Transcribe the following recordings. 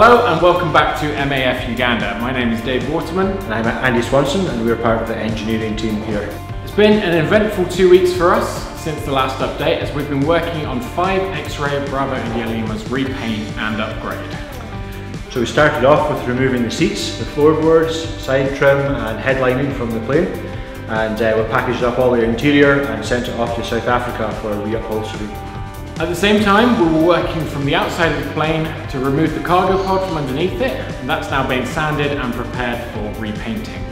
Hello and welcome back to MAF Uganda. My name is Dave Waterman. And I'm Andy Swanson and we're part of the engineering team here. It's been an eventful two weeks for us since the last update as we've been working on five X-Ray Bravo India Lima's repaint and upgrade. So we started off with removing the seats, the floorboards, side trim and headlining from the plane and uh, we packaged up all the interior and sent it off to South Africa for reupholstery. At the same time, we were working from the outside of the plane to remove the cargo pod from underneath it, and that's now being sanded and prepared for repainting.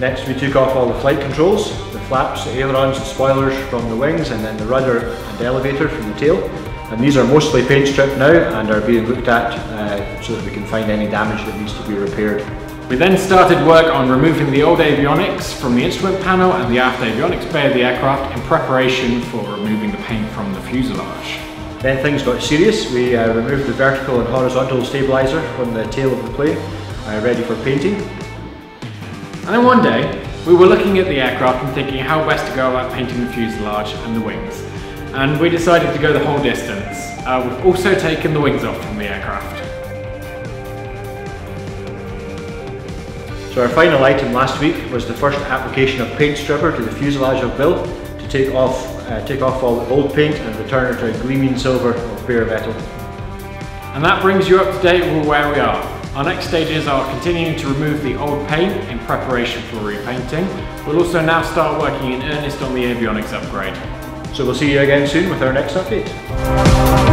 Next we took off all the flight controls, the flaps, the ailerons, the spoilers from the wings, and then the rudder and elevator from the tail. And these are mostly paint stripped now and are being looked at uh, so that we can find any damage that needs to be repaired. We then started work on removing the old avionics from the instrument panel and the aft avionics bay of the aircraft in preparation for removing the paint from the fuselage. Then things got serious. We uh, removed the vertical and horizontal stabiliser from the tail of the plane, uh, ready for painting. And then one day, we were looking at the aircraft and thinking how best to go about painting the fuselage and the wings. And we decided to go the whole distance. Uh, we've also taken the wings off from the aircraft. So our final item last week was the first application of paint stripper to the fuselage of Bill to take off, uh, take off all the old paint and return it to a gleaming silver of bare metal. And that brings you up to date with where we are. Our next stages are continuing to remove the old paint in preparation for repainting. We'll also now start working in earnest on the avionics upgrade. So we'll see you again soon with our next update.